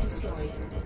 destroyed.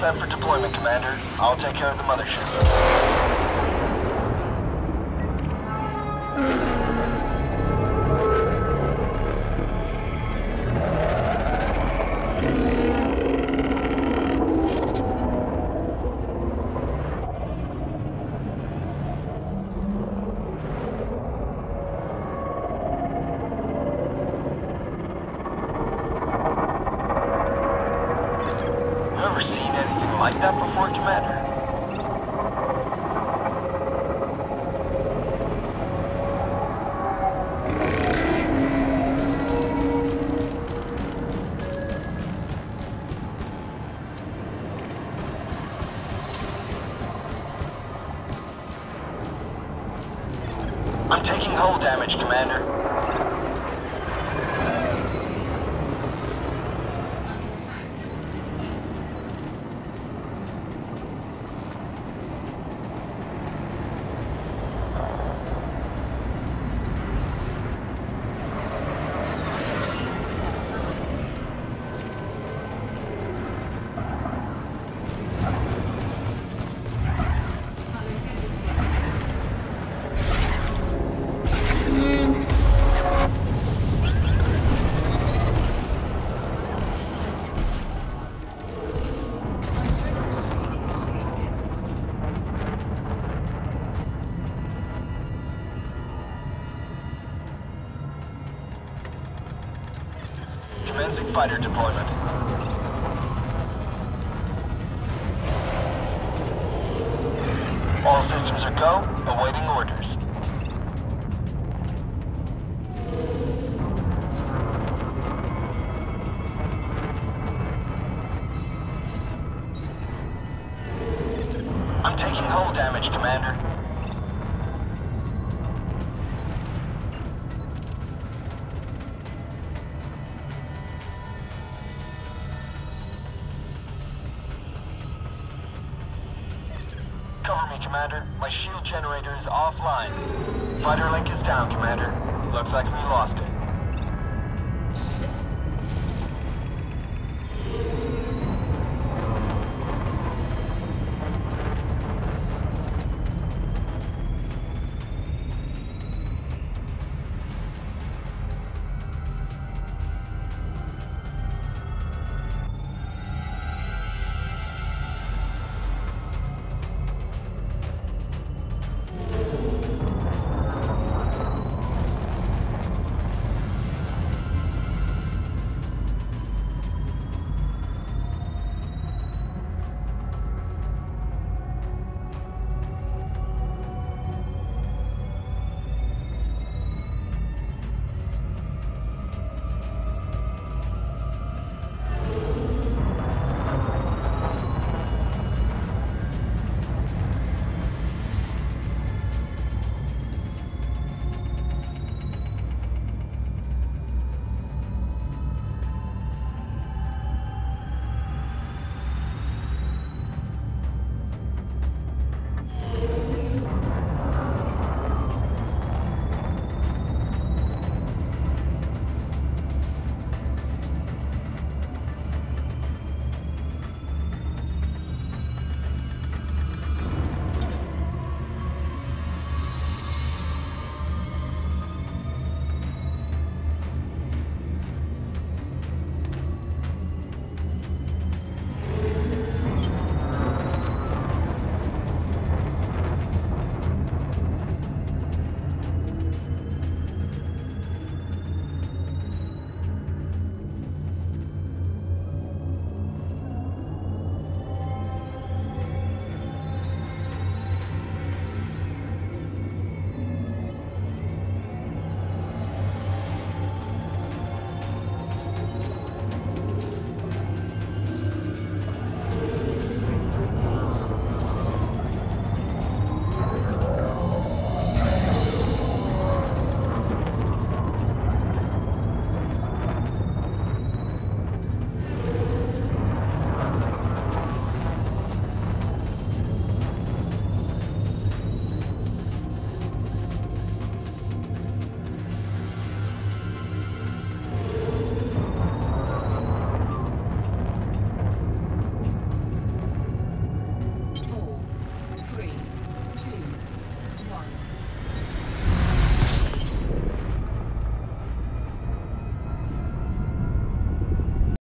Set for deployment, Commander. I'll take care of the mothership. Commencing fighter deployment. All systems are go, awaiting orders. Me, Commander. My shield generator is offline. Fighter link is down, Commander. Looks like we lost it.